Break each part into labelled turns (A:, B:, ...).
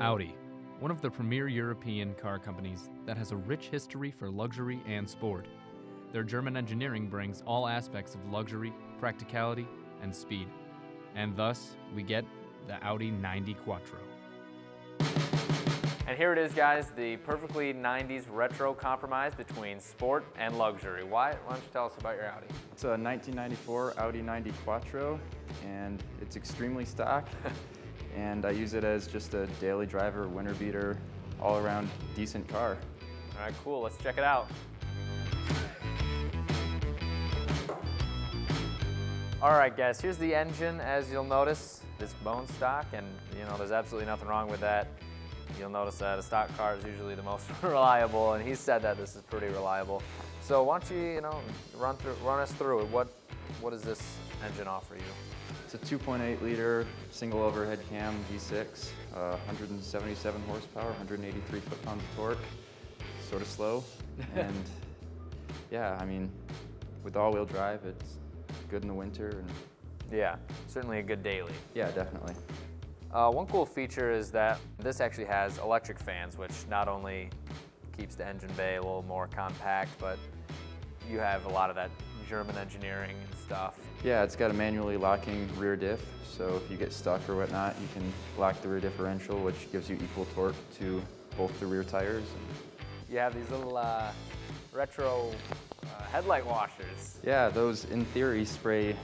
A: Audi, one of the premier European car companies that has a rich history for luxury and sport. Their German engineering brings all aspects of luxury, practicality, and speed. And thus, we get the Audi 90 Quattro.
B: And here it is, guys, the perfectly 90s retro compromise between sport and luxury. Why, why don't you tell us about your Audi?
C: It's a 1994 Audi 90 Quattro, and it's extremely stock. and I use it as just a daily driver, winter beater, all around decent car.
B: All right, cool, let's check it out. All right, guys, here's the engine. As you'll notice, it's bone stock, and you know, there's absolutely nothing wrong with that. You'll notice that a stock car is usually the most reliable, and he said that this is pretty reliable. So why don't you, you know, run through, run us through it. What, what is this engine offer you?
C: It's a 2.8 liter single overhead cam V6, uh, 177 horsepower, 183 foot-pounds of torque. Sort of slow, and yeah, I mean, with all-wheel drive, it's good in the winter. And
B: yeah, certainly a good daily.
C: Yeah, definitely.
B: Uh, one cool feature is that this actually has electric fans, which not only keeps the engine bay a little more compact, but you have a lot of that German engineering and stuff.
C: Yeah, it's got a manually locking rear diff, so if you get stuck or whatnot, you can lock the rear differential, which gives you equal torque to both the rear tires.
B: You have these little uh, retro uh, headlight washers.
C: Yeah, those in theory spray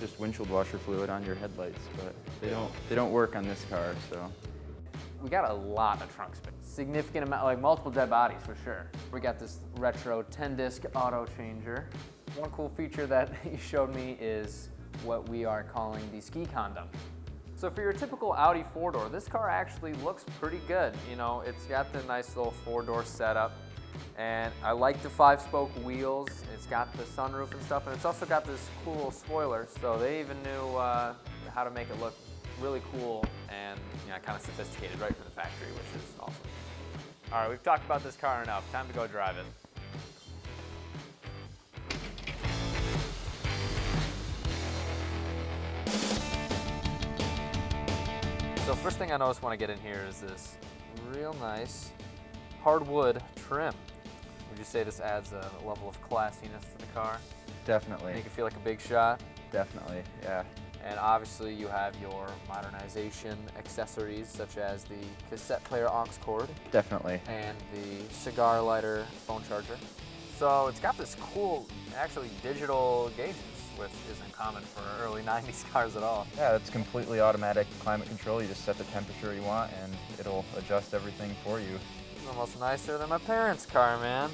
C: just windshield washer fluid on your headlights, but they don't they don't work on this car, so.
B: We got a lot of trunk space. Significant amount, like multiple dead bodies for sure. We got this retro 10 disc auto changer. One cool feature that you showed me is what we are calling the ski condom. So for your typical Audi four-door, this car actually looks pretty good. You know, it's got the nice little four-door setup. And I like the five spoke wheels. It's got the sunroof and stuff, and it's also got this cool spoiler. So they even knew uh, how to make it look really cool and you know, kind of sophisticated right from the factory, which is awesome. All right, we've talked about this car enough. Time to go drive it. So first thing I notice when I get in here is this real nice hardwood trim. Would you say this adds a level of classiness to the car?
C: Definitely.
B: Make it feel like a big shot?
C: Definitely, yeah.
B: And obviously you have your modernization accessories such as the cassette player aux cord.
C: Definitely.
B: And the cigar lighter phone charger. So it's got this cool, actually digital gauges, which isn't common for early 90s cars at all.
C: Yeah, it's completely automatic climate control. You just set the temperature you want and it'll adjust everything for you.
B: It's almost nicer than my parents' car, man.